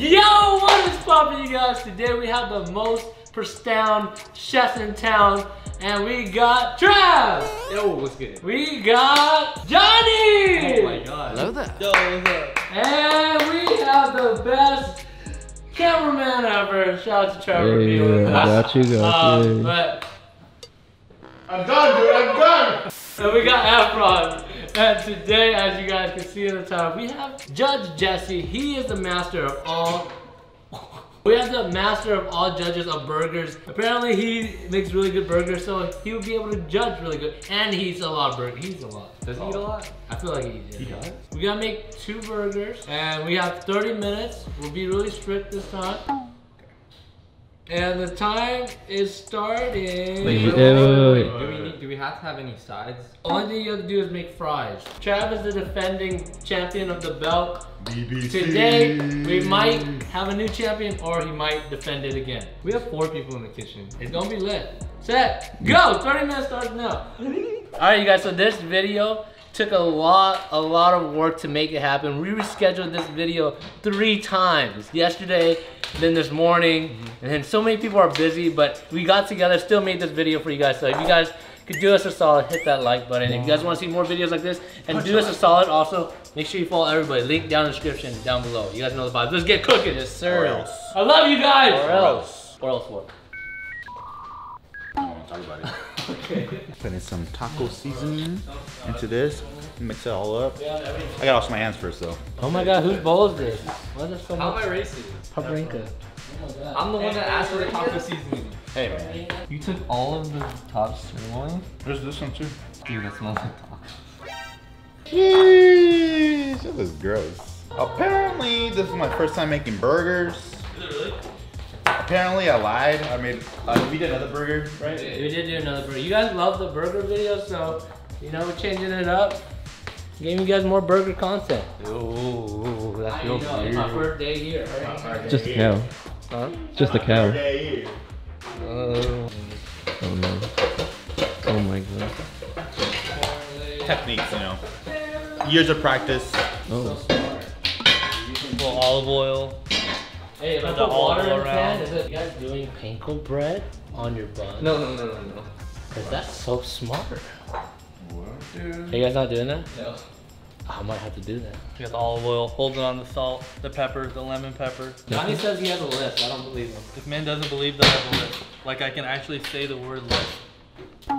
Yo, what is poppin', you guys? Today we have the most pristine chefs in town, and we got Trav. Yo, what's good? We got Johnny. Oh my god. Hello there. Yo, what's up? And we have the best cameraman ever. Shout out to Trevor. Hey, being with yeah, us. got you, got Uh, you. But I'm done, dude. I'm done. and we got Efron. And today, as you guys can see in the title, we have Judge Jesser. He is the master of all. We have the master of all judges of burgers. Apparently, he makes really good burgers, so he would be able to judge really good. And he eats a lot of burgers. He eats a lot. Does he eat a oh. lot? I feel like he eats. He does? We gotta make two burgers, and we have 30 minutes. We'll be really strict this time. And the time is starting. Wait, wait, wait, wait. Do we need, do we have to have any sides? Only thing you have to do is make fries. Trav is the defending champion of the belt. BBC. Today, we might have a new champion, or he might defend it again. We have four people in the kitchen. It's gonna be lit. Set, go! 30 minutes starts now. Alright, you guys, so this video took a lot, a lot of work to make it happen. We rescheduled this video three times. Yesterday, then this morning, mm-hmm. and then so many people are busy, but we got together, still made this video for you guys. So if you guys could do us a solid, hit that like button. If you guys want to see more videos like this, and do us a solid also, make sure you follow everybody. Link down in the description, down below. You guys know the vibes. Let's get cooking. Yes, else. I love you guys. Or else. Or else what? I don't want to talk about it. Putting some taco seasoning into this. Mix it all up. I gotta wash my hands first though. Oh my god, whose bowl is this? Why is there so How am much I racing? paprika? I'm the one that asked for the taco seasoning. Hey man. You took all of the top sirloin? There's this one too. Dude, that smells like tacos. Jeez, that was gross. Apparently, this is my first time making burgers. Is it really? Apparently, I lied. I made. Uh, we did another burger, right? We did do another burger. You guys love the burger video, so you know we're changing it up. Giving you guys more burger content. Ooh, that I feels know, it's my first day here. Right? Just a cow. Huh? Just a cow. Oh. Oh no. Oh my god. Techniques, you know. Years of practice. Oh. little olive oil. Hey, if I Put put the water olive in the pan, around. is it you guys doing panko bread on your bun? No, no, no, no, no. Cause that's so smart. What, dude? Are you guys not doing that? No. I might have to do that. You got the olive oil, hold it on the salt, the pepper, the lemon pepper. Johnny says he has a list. I don't believe him. This man doesn't believe that I have a list. Like I can actually say the word list.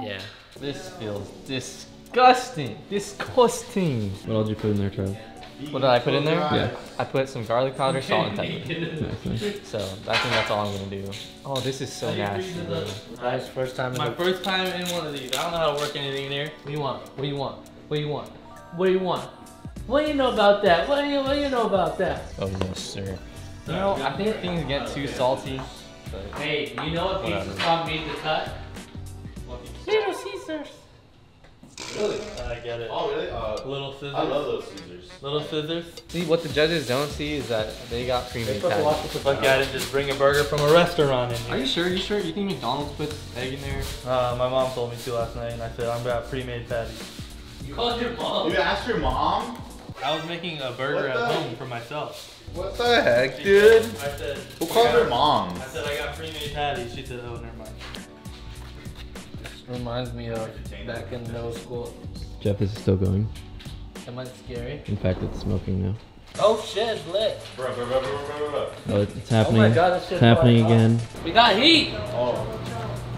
Yeah. This feels disgusting. Disgusting. What all did you put in there, Trev? What did I put in there? Yeah. I put some garlic powder, salt, and pepper. Nice, nice. So I think that's all I'm gonna do. Oh, this is so nasty. bro. Guys, first time in My the first time in one of these. I don't know how to work anything in here. What do you want? What do you want? What do you want? What do you want? What do you know about that? What do you what do you know about that? Oh yes, sir. You know, I think things get too salty. But Hey, you know what pizza Whatever. spot made the cut? Little Caesars. Really? I get it. Oh, really? Uh, Little scissors. I love those Caesars. Little scissors. see, what the judges don't see is that they got pre-made patties. Look at it, just bring a burger from a restaurant in here. Are you sure? You sure? You think McDonald's puts egg in there? Uh, my mom told me to last night, and I said I'm gonna pre-made patties. You called your mom? You asked your mom? I was making a burger at the- home for myself. What the heck, dude? I said. Who called I your got- mom? I said I got pre-made patties. She said, oh, never mind. Reminds me of back in middle school. Jeff, this is still going. Am I scary? In fact, it's smoking now. Oh shit, it's lit. Bro, bro, bro, bro, bro, bro. Oh, it's, it's happening. Oh my god, it's happening hot. again. We got heat! Oh.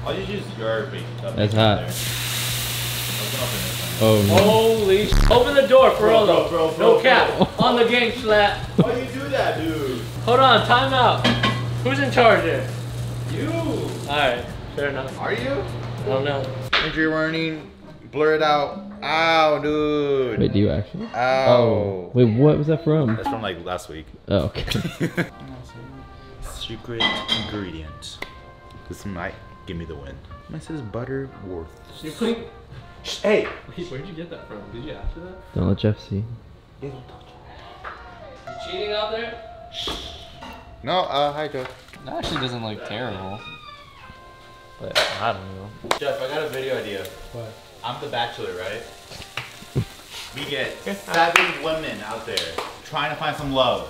I'll just use your bait. That's hot. Open up in this Oh no. Holy sh- Open the door for real though. bro, bro, no bro, cap. On the game slap. one. Why you do that, dude? Hold on, time out. Who's in charge here? You. Alright, fair enough. Are you? I don't know. Injury warning. Blur it out. Ow, dude. Wait, do you actually? Ow. Oh. Wait, what was that from? That's from like last week. Oh, okay. Secret ingredient. This might give me the win. It says Butterworth. You're putting. Hey. Wait, where'd you get that from? Did you ask for that? Don't let Jeff see. You cheating out there? Shh. No, uh, hi, Joe. That actually doesn't look terrible. But I don't know. Jeff, I got a video idea. What? I'm the bachelor, right? We get seven women out there trying to find some love.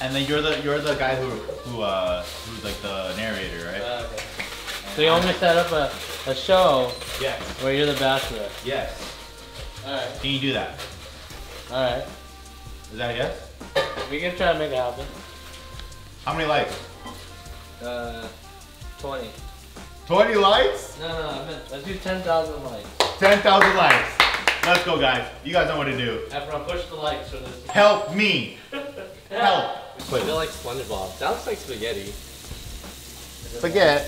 And then you're the you're the guy who who uh who's like the narrator, right? Uh, okay. So you want me to set up a, a show yes. where you're the bachelor? Yes. Alright. Can you do that? Alright. Is that a yes? We can try to make it happen. How many likes? Uh, 20. 20 likes? No, no, I meant, let's do 10,000 likes. 10,000 likes. Let's go, guys. You guys know what to do. After I push the likes for this. Help me. Help. I feel like SpongeBob. That looks like spaghetti. Spaghetti.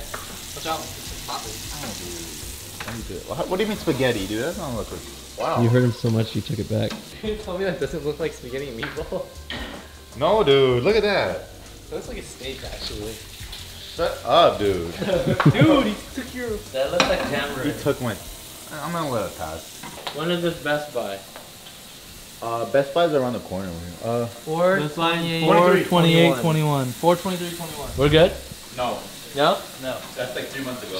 Watch out. It's popping. What do you mean spaghetti, dude? That doesn't look good. Wow. You heard him so much you took it back. You told me that doesn't look like spaghetti and meatball. No, dude. Look at that. It looks like a steak, actually. Shut up, dude. Dude, he took your. That looks like he tamarind. took my. I'm gonna let it pass. When is this Best Buy? Uh, Best Buy's around the corner. Uh, 4, Best Buy, yeah, yeah, 4 28, 21. 4, 23, 21. We're good? no. No? No. That's like three months ago.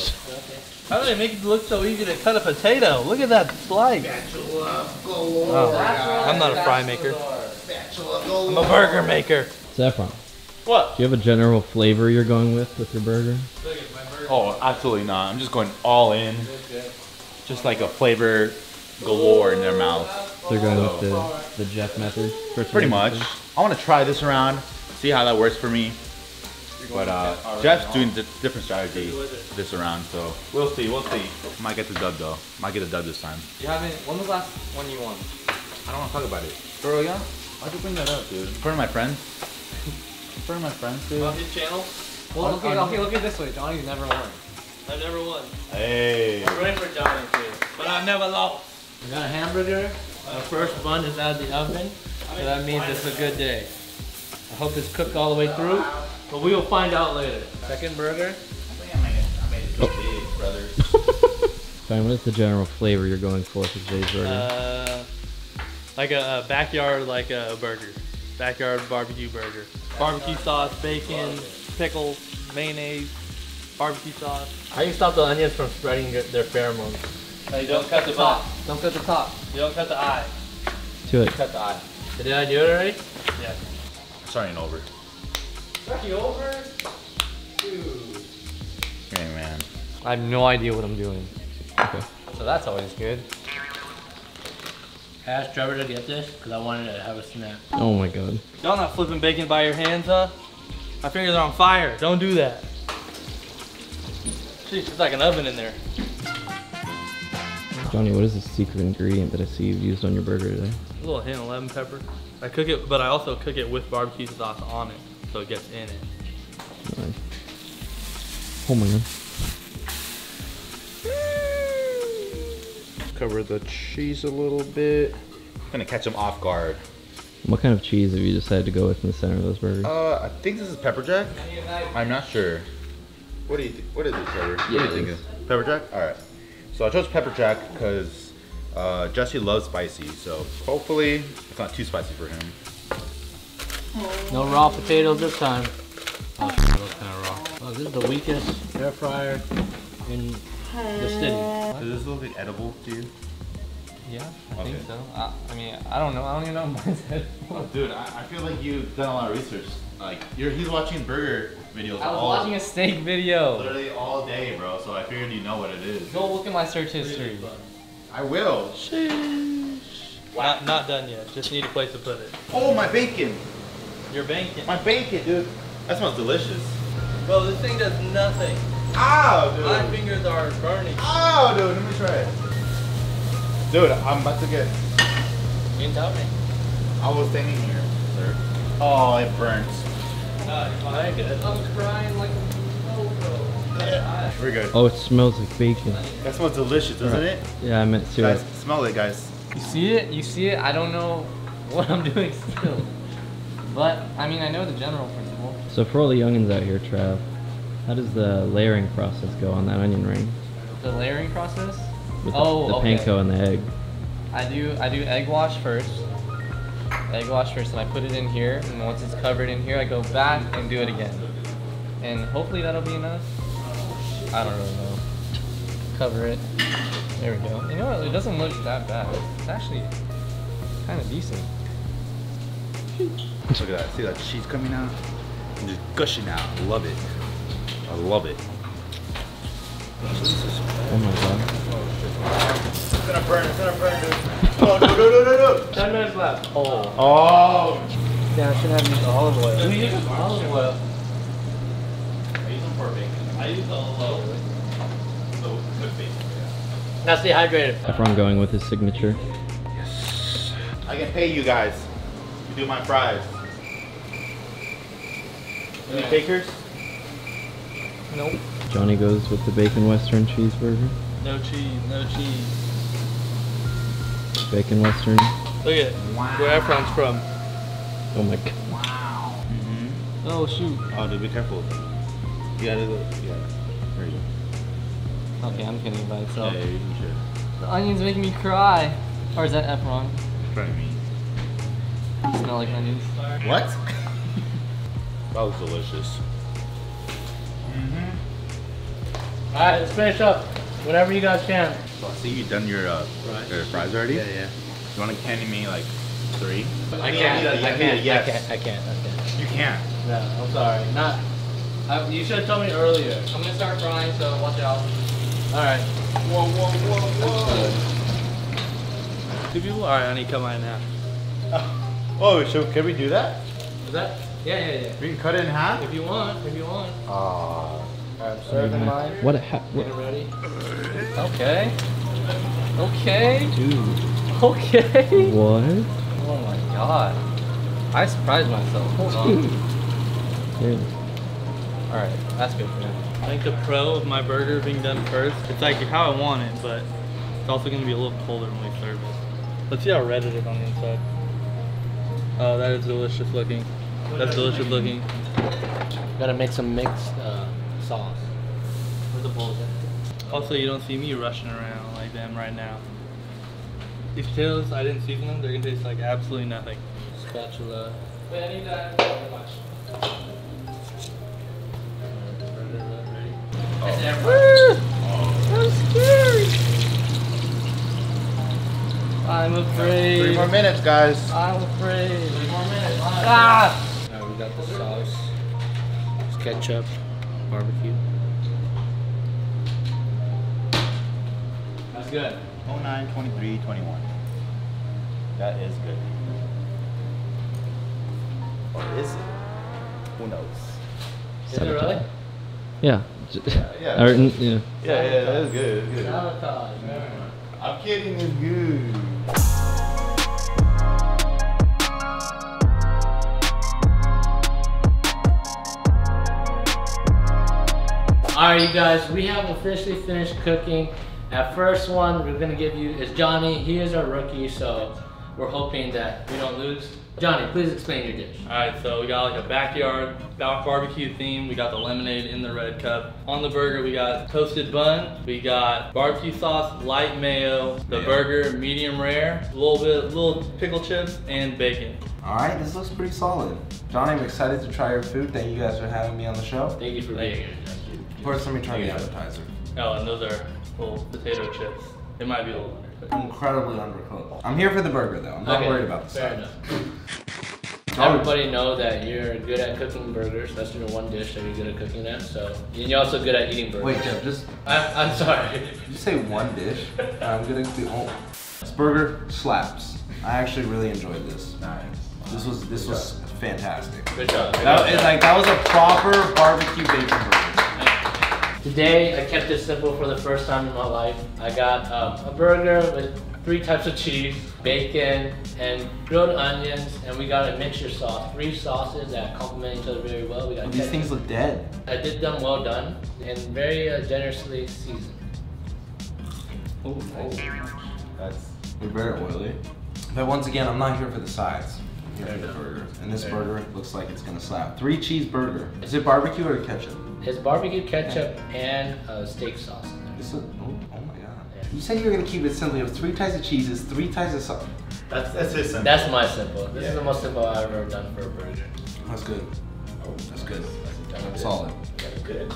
How do they make it look so easy to cut a potato? Look at that slice. Oh, I'm not a fry maker. I'm a burger maker. Saffron, What? do you have a general flavor you're going with with your burger? Oh, absolutely not. I'm just going all in. Just like a flavor galore in their mouth. So you're going with the, the Jeff method? Pretty one, much. I want to try this around, see how that works for me. But uh, Jeff's doing di- different strategy this around, so we'll see. We'll see. Might get the dub though. Might get a dub this time. You haven't. When was the last one you won? I don't want to talk about it. Bro, yeah? Why'd you bring that up, dude? In front of my friends. In my friends, dude. On his channel? Well, On- okay, okay, look at this way. Johnny's never won. I've never won. Hey. I'm ready for Johnny too. But I've never lost. We got a hamburger. Our first bun is out of the oven. So that means it's a good day. I hope it's cooked all the way through. But we will find out later. Second burger. Fine, what is the general flavor you're going for for today's burger? Uh, like a, a backyard, like a burger. Backyard barbecue burger. Barbecue sauce, bacon, pickles, mayonnaise, barbecue sauce. How do you stop the onions from spreading their, their pheromones? you don't cut the top. Don't cut the top. You don't cut the eye. Too late. Cut the eye. Did I do it already? Yeah. Starting over. over? Hey, man. I have no idea what I'm doing. Okay. So that's always good. I asked Trevor to get this because I wanted to have a snack. Oh my god. Y'all not flipping bacon by your hands, huh? My fingers are on fire. Don't do that. Sheesh, it's like an oven in there. Johnny, what is the secret ingredient that I see you've used on your burger today? A little hint of lemon pepper. I cook it, but I also cook it with barbecue sauce on it, so it gets in it. Nice. Oh my god. Cover the cheese a little bit. I'm gonna catch them off guard. What kind of cheese have you decided to go with in the center of those burgers? Uh, I think this is pepper jack. I'm not sure. What do you? Th- what is it, Trevor? what do you think? is. Pepper jack. All right. So I chose pepper jack because uh, Jesser loves spicy. So hopefully it's not too spicy for him. No raw potatoes this time. Oh, shit, that looks kind of raw. Oh, this is the weakest air fryer in the city. Does this look like edible to you? Yeah, I think so. I, I mean, I don't know. I don't even know what mine said. Oh, dude, I, I feel like you've done a lot of research. Like you're he's watching burger videos I was all watching a steak video. literally all day, bro. So I figured you know what it is. Go look at my search history. I will. Not, not done yet. Just need a place to put it. Oh my bacon, Your bacon. my bacon, dude. That smells delicious. Bro, this thing does nothing. Ow, dude. My fingers are burning. Ow, dude. Let me try it. Dude, I'm about to get. You didn't tell me. I was standing here, sir. Oh, it burns. I good. I'm crying like a We're good. Oh, it smells like bacon. That smells delicious, doesn't it? Yeah, I meant to. Guys, smell it, guys. You see it? You see it? I don't know what I'm doing still. But, I mean, I know the general principle. So for all the youngins out here, Trav, how does the layering process go on that onion ring? The layering process? With Oh, the, the okay. panko and the egg. I do I do egg wash first. Egg wash first and I put it in here and once it's covered in here I go back and do it again. And hopefully that'll be enough. I don't really know. Cover it. There we go. You know what? It doesn't look that bad. It's actually kind of decent. Look at that. See that cheese coming out? And just gushing out. Love it. I love it. Oh my god. It's gonna burn. It's gonna burn, dude. Oh, no, no, no, no, no. Ten minutes left. Oh. Oh. Yeah, I should have used olive oil. We use olive oil. I use them for bacon. I use olive oil. So good bacon. Now stay hydrated. Efron going with his signature. Yes. I can pay you guys. You do my fries. Any takers? Nope. Johnny goes with the bacon western cheeseburger. No cheese, no cheese. Bacon western. Look at it. where Efron's from. Oh my god. Mm-hmm. Oh shoot. Oh, dude, be careful. You gotta go. Yeah. There you go. Okay, I'm kidding by itself. Yeah, you should. The onions make me cry. Or is that Efron? Try me. You smell like onions. What? that was delicious. All right, let's finish up. Whatever you guys can. So I see you done your uh, Fries. your fries already. yeah. Yeah. You want to candy me like three? I can't. a- I I need a can't. yes. I can't. I can't. I can't. You can't. No, I'm sorry. Not. I, you should have told me earlier. I'm gonna start frying, so watch out. All right. Whoa, whoa, whoa, Two people? Alright, I need to cut mine in half. Oh, so can we do that? Is that? Yeah, yeah, yeah. We can cut it in half. If you want, if you want. Ah. I'm serving mine. What a ha- what? Get ready. Okay. Okay. Dude. Okay. What? Oh my god. I surprised myself. Hold on. Dude. Alright, that's good for now. I think the pro of my burger being done first, it's like how I want it, but it's also gonna be a little colder when we serve it. Let's see how red it is on the inside. Oh, that is delicious looking. That's delicious looking. Gotta make some mixed uh, sauce. Where's the bowl? Also, you don't see me rushing around like them right now. These potatoes, I didn't season them. They're gonna taste like absolutely nothing. Spatula. Wait, I need that. I'm scared. I'm afraid. Three more minutes, guys. I'm afraid. Three more minutes. Ah! Alright, we got the sauce. It's ketchup, barbecue. That's good. 09, 23, 21. That is good. Or is it? Who knows? Is it really? Yeah. j- yeah. Or, n- yeah. Yeah, yeah, that is good. It's good. Sabotage. Never mind. I'm kidding, it's good. Alright, you guys, we have officially finished cooking. At first one, we're gonna give you is Johnny. He is our rookie, so we're hoping that we don't lose. Johnny, please explain your dish. Alright, so we got like a backyard barbecue theme. We got the lemonade in the red cup. On the burger, we got toasted bun. We got barbecue sauce, light mayo. The Yeah. burger, medium rare. A little bit, little pickle chips, and bacon. All right, this looks pretty solid. Johnny, I'm excited to try your food. Thank you guys for having me on the show. Thank you for being here. First, let me try the appetizer. Oh, and those are little potato chips. It might be a little undercooked. Incredibly undercooked. I'm here for the burger though. I'm not Okay, worried about the fair enough. Everybody know that you're good at cooking burgers. That's your one dish that you're good at cooking at. So, and you're also good at eating burgers. Wait, Jeff, just I'm, I'm sorry. did you say one dish? Uh, I'm gonna do. Oh, this burger slaps. I actually really enjoyed this. Nice. This was this was fantastic. Good job. Good That job. like that was a proper barbecue bacon burger. Today, I kept it simple for the first time in my life. I got um, a burger with three types of cheese, bacon, and grilled onions, and we got a mixture sauce. Three sauces that complement each other very well. We got These things look dead. I did them well done and very uh, generously seasoned. Oh, that's they're very oily. But once again, I'm not here for the sides. I'm here for the burger. And this burger looks like it's gonna slap. Three cheese burger. Is it barbecue or ketchup? It's barbecue ketchup and uh, steak sauce in there. This is, oh, oh my god. You said you were gonna keep it simple. You have three types of cheeses, three types of sauce. That's that's it. simple. That's my simple. This Yeah. is the most simple I've ever done for a burger. That's good. That's good. That's That's solid. Good.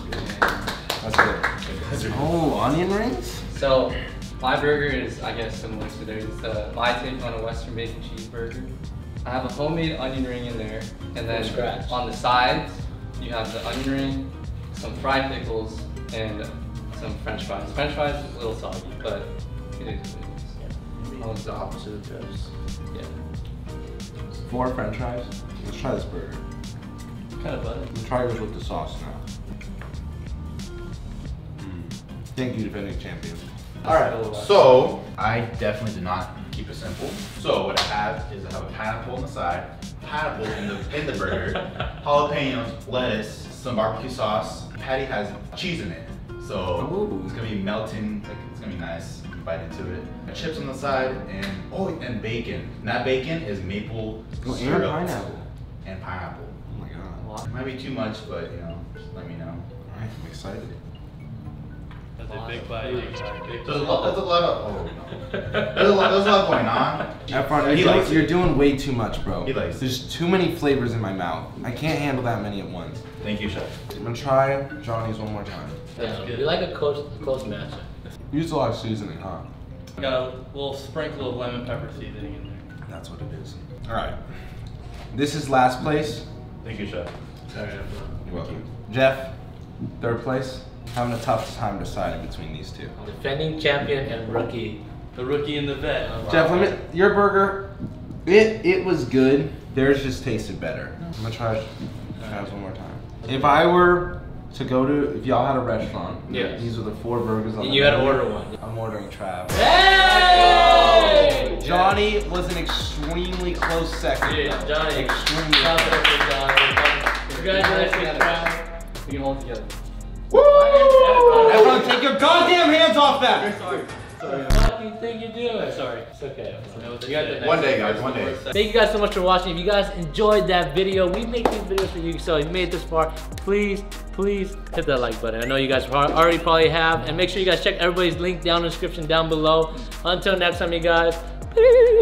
That's good. Oh, onion rings? So, my burger is, I guess, similar to theirs. It's a my take on a Western bacon cheeseburger. I have a homemade onion ring in there, and then scratch. on the sides you have the onion ring, some fried pickles, and some French fries. French fries is a little soggy, but it is what it is. Oh, it's the opposite of Jeff's. Yeah. Four french fries. Let's try this burger. Kind of butter. Let's try yours with the sauce now. Mm. Thank you, defending champion. Alright, so I definitely did not keep it simple. So what I have is I have a pineapple on the side, pineapple in the in the burger, jalapenos, lettuce, some barbecue sauce. Patty has cheese in it. So Ooh. it's gonna be melting, like it's gonna be nice. You bite into it. Chips on the side and oh and bacon. And that bacon is maple Oh, and syrup pineapple. and pineapple. Oh my god. It might be too much, but you know, just let me know. Alright, I'm excited. That's big bite. There's a lot, there's a lot of oh no. There's a lot, there's a lot going on. Efron, He you're, likes you're it. doing way too much, bro. He likes it. There's too many flavors in my mouth. I can't handle that many at once. Thank you, chef. I'm gonna try Johnny's one more time. Yeah, good. we like a close, close matchup. Use a lot of seasoning, huh? Got a little sprinkle of lemon pepper seasoning in there. That's what it is. Alright. This is last place. Thank you, chef. Sorry, You're welcome. Jeff, third place. Having a tough time deciding between these two. Defending champion and rookie. The rookie and the vet. Oh, Jeff, let me, your burger, it it was good. Theirs just tasted better. I'm gonna try Trav's one more time. If I were to go to, if y'all had a restaurant, Yes. these are the four burgers on And the you had to order one. I'm ordering Trav. Hey! Johnny was an extremely close second. Yeah, Johnny. Extremely Shout close. out to Johnny. Congratulations, Trav. We can hold it together. Everyone, take your goddamn hands off that! Sorry. Sorry. What do you think you're doing? Sorry. It's okay. You One day, guys, one day. Thank you guys so much for watching. If you guys enjoyed that video, we make these videos for you. So if you made it this far, please, please hit that like button. I know you guys al- already probably have. And make sure you guys check everybody's link down in the description down below. Until next time, you guys. Peace.